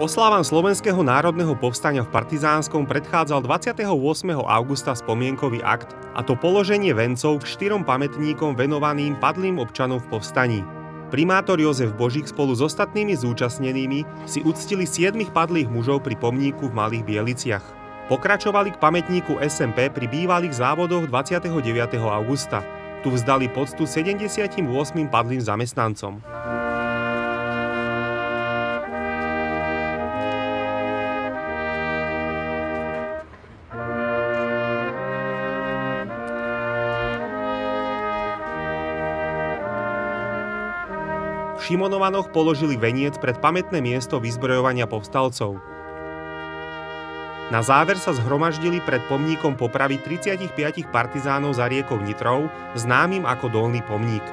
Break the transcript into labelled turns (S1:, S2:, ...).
S1: Oslávam Slovenského národného povstania v Partizánskom predchádzal 28. augusta spomienkový akt, a to položenie vencov k štyrom pamätníkom venovaným padlým občanom v povstaní. Primátor Jozef Božík spolu s ostatnými zúčastnenými si uctili siedmých padlých mužov pri pomníku v Malých Bieliciach. Pokračovali k pamätníku SMP pri bývalých závodoch 29. augusta. Tu vzdali poctu 78 padlým zamestnancom. V Šimonovanoch položili veniec pred pamätné miesto vyzbrojovania povstalcov. Na záver sa zhromaždili pred pomníkom popravy 35 partizánov za riekou Nitrov, známym ako Dolný pomník.